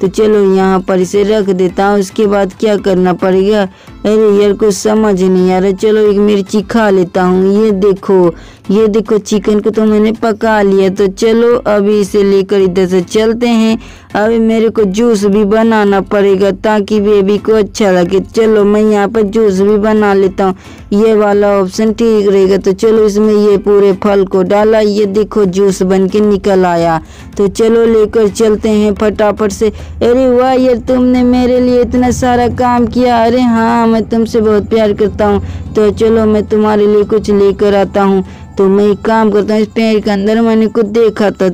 तो चलो यहाँ पर इसे रख देता। हूँ उसके बाद क्या करना पड़ेगा? अरे यार, कुछ समझ नहीं आ रहा। चलो एक मिर्ची खा लेता हूँ। ये देखो ये देखो, चिकन को तो मैंने पका लिया। तो चलो, अभी इसे लेकर इधर से चलते हैं। अभी मेरे को जूस भी बनाना पड़ेगा, ताकि बेबी को अच्छा लगे। चलो, मैं यहाँ पर जूस भी बना लेता हूँ। ये वाला ऑप्शन ठीक रहेगा। तो चलो, इसमें ये पूरे फल को डाला। ये देखो, जूस बन के निकल आया। तो चलो, लेकर चलते हैं फटाफट से। अरे वाह, यार, तुमने मेरे लिए इतना सारा काम किया। अरे हाँ मैं तुमसे बहुत प्यार करता हूँ। तो चलो मैं तुम्हारे लिए कुछ लेकर आता हूँ। तो मैं एक काम करता हूँ, इस पेड़ के अंदर मैंने कुछ देखा था।